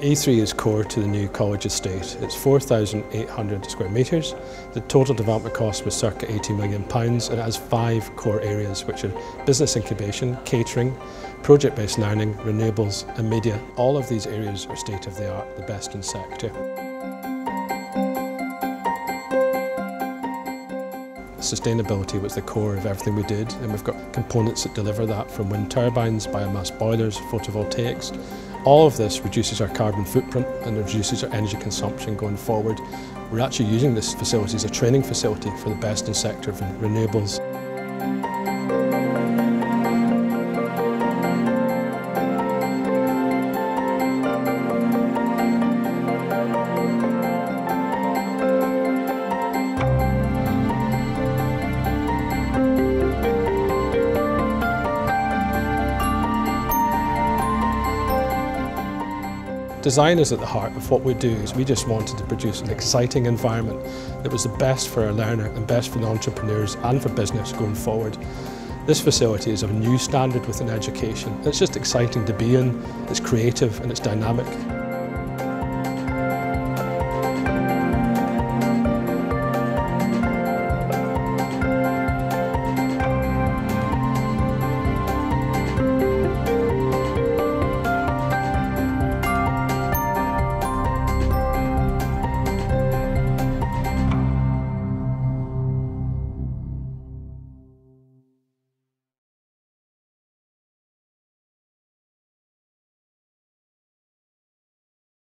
E3 is core to the new college estate. It's 4,800 square metres. The total development cost was circa 80 million pounds and it has five core areas which are business incubation, catering, project-based learning, renewables and media. All of these areas are state of the art, the best in sector. Sustainability was the core of everything we did and we've got components that deliver that from wind turbines, biomass boilers, photovoltaics all of this reduces our carbon footprint and reduces our energy consumption going forward. We're actually using this facility as a training facility for the best in sector of renewables. Design is at the heart of what we do. Is we just wanted to produce an exciting environment that was the best for our learner and best for the entrepreneurs and for business going forward. This facility is of a new standard within education. It's just exciting to be in, it's creative and it's dynamic.